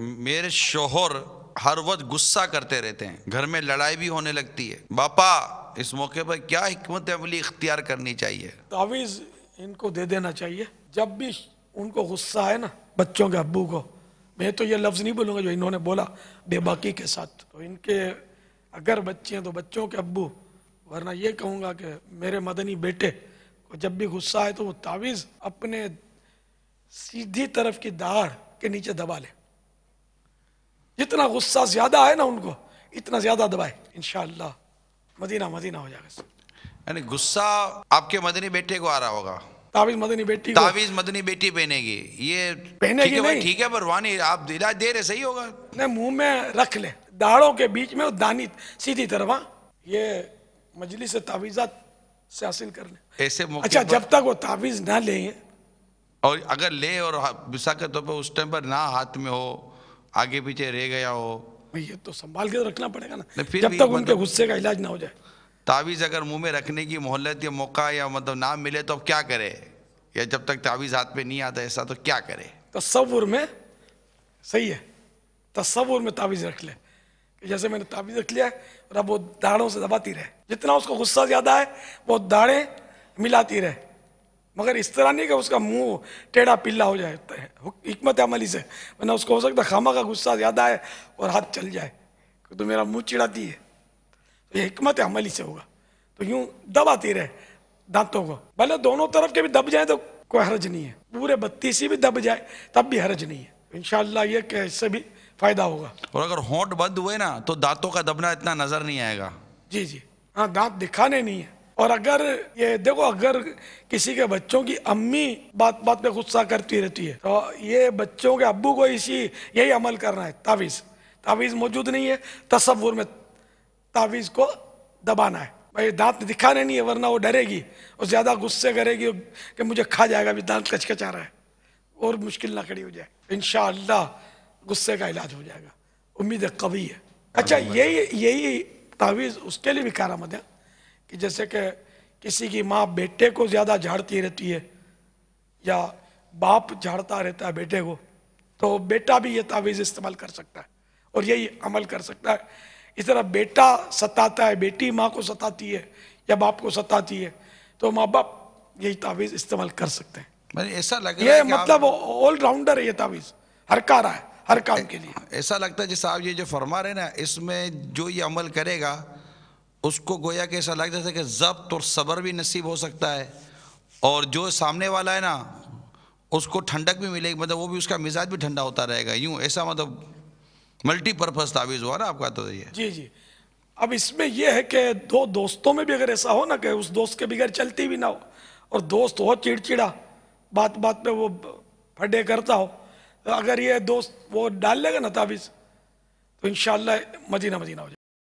मेरे शोहर हर वक्त गुस्सा करते रहते हैं। घर में लड़ाई भी होने लगती है। बापा, इस मौके पर क्या हिकमत अमली इख्तियार करनी चाहिए? तावीज़ इनको दे देना चाहिए। जब भी उनको गुस्सा है ना, बच्चों के अब्बू को, मैं तो ये लफ्ज़ नहीं बोलूँगा जो इन्होंने बोला, बेबाकी के साथ। तो इनके अगर बच्चे हैं तो बच्चों के अब्बू, वरना ये कहूँगा कि मेरे मदनी बेटे को जब भी गुस्सा है तो वो तावीज़ अपने सीधी तरफ़ की दाढ़ के नीचे दबा ले। जितना गुस्सा ज़्यादा है ना उनको इतना ज़्यादा दबाए इंशाल्लाह। मदीना मदीना हो जाएगा यानी गुस्सा आपके मदनी बेटे को आ रहा होगा। तावीज मदनी बेटी तावीज मदनी बेटी पहनेगी। ये पहनेगी नहीं। ठीक है पर वानी आप इलाज दे रहे सही होगा। ने मुँह में रख ले। दाढ़ों के बीच में दानी सीधी तरफ़ हाँ। ये मजलिस तावीजात से हासिल कर ले। ऐसे अच्छा जब तक वो तावीज ना ले। और अगर ले और विसा के तौर पर उस टाइम पर ना हाथ में हो आगे पीछे रह गया हो। ये तो संभाल के रखना पड़ेगा ना। फिर जब तक उनके मतलब- गुस्से का इलाज ना हो जाए। तावीज अगर मुँह में रखने की मोहलत या मौका या मतलब ना मिले तो अब क्या करे? या जब तक तावीज हाथ पे नहीं आता ऐसा तो क्या करे? तस्वुर में सही है तस्वुर में तावीज रख ले। जैसे मैंने तावीज रख लिया है और अब वो दाढ़ों से दबाती रहे। जितना उसको गुस्सा ज़्यादा है वो दाढ़े मिलाती रहे। मगर इस तरह नहीं कि उसका मुँह टेढ़ा पिल्ला हो जाए हिकमत अमली से। वरना उसको हो सकता है खामा का गुस्सा ज़्यादा है और हाथ चल जाए। तो मेरा मुँह चिढ़ाती है। तो ये हिकमत अमली से होगा। तो यूँ दबाती रहे दांतों को। भले दोनों तरफ़ के भी दब जाए तो कोई हर्ज नहीं है। पूरे बत्तीस ही भी दब जाए तब भी हर्ज नहीं है। इंशाल्लाह ये कि इससे भी फ़ायदा होगा। और अगर होंठ बंद हुए ना तो दांतों का दबना इतना नज़र नहीं आएगा। जी जी। हाँ दांत दिखाने नहीं है। और अगर ये देखो अगर किसी के बच्चों की अम्मी बात बात पे गुस्सा करती रहती है तो ये बच्चों के अब्बू को इसी यही अमल करना है तावीज। तावीज मौजूद नहीं है तस्वुर में तावीज को दबाना है। भाई दांत दिखाने नहीं है वरना वो डरेगी और ज़्यादा गुस्से करेगी कि मुझे खा जाएगा अभी दांत कचकचा रहा है और मुश्किल ना खड़ी हो जाए। इंशाअल्लाह गुस्से का इलाज हो जाएगा। उम्मीद कवी है। अच्छा यही यही तावीज उसके लिए भी कारामद है। कि जैसे कि किसी की माँ बेटे को ज़्यादा झाड़ती रहती है या बाप झाड़ता रहता है बेटे को तो बेटा भी ये तावीज इस्तेमाल कर सकता है और यही अमल कर सकता है। इस तरह बेटा सताता है बेटी माँ को सताती है या बाप को सताती है तो माँ बाप यही तावीज इस्तेमाल कर सकते हैं। मैंने ऐसा लग रहा ये है मतलब ऑलराउंडर है ये तावीज हर कार है हर काम के लिए। ऐसा लगता है जैसे आप ये जो फरमा रहे ना इसमें जो ये अमल करेगा उसको गोया कि ऐसा लगता है कि जब्त और सब्र भी नसीब हो सकता है। और जो सामने वाला है ना, उसको ठंडक भी मिलेगी मतलब वो भी उसका मिजाज भी ठंडा होता रहेगा। यूँ, ऐसा मतलब मल्टीपर्पज़ तावीज़ हुआ ना आपका तो ये। जी जी। अब इसमें यह है कि दो दोस्तों में भी अगर ऐसा हो ना कि उस दोस्त के बगैर चलती भी ना हो, और दोस्त हो चिड़चिड़ा, बात बात पे वो फटे करता हो तो अगर ये दोस्त वो डाल लेगा ना ताबीज तो इंशाल्लाह मदीना मदीना हो जाए